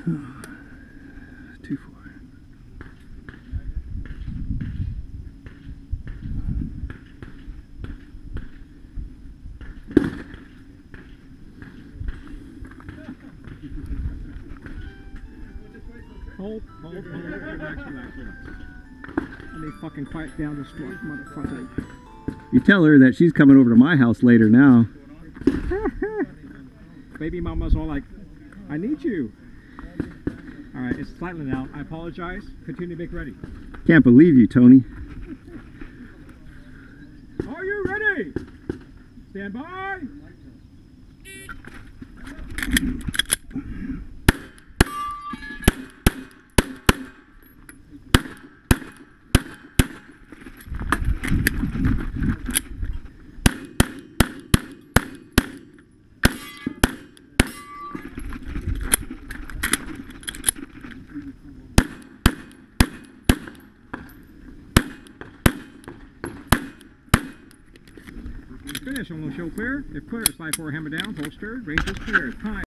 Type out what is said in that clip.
Hold, hold, hold. relax, relax, relax. Let me fucking quiet down this truck, motherfucker. You tell her that she's coming over to my house later now. Baby mama's all like, I need you. All right, it's slightly now. I apologize. Continue to make ready. Can't believe you, Tony. Are you ready? Stand by. Finish. I'm to show clear. If clear, slide forward, hammer down, holster. Range is clear. Time.